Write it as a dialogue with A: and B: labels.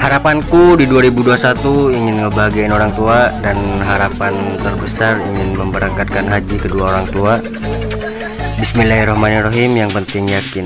A: Harapanku di 2021 ingin ngebahagiain orang tua dan harapan terbesar ingin memberangkatkan haji kedua orang tua. Bismillahirrahmanirrahim yang penting yakin.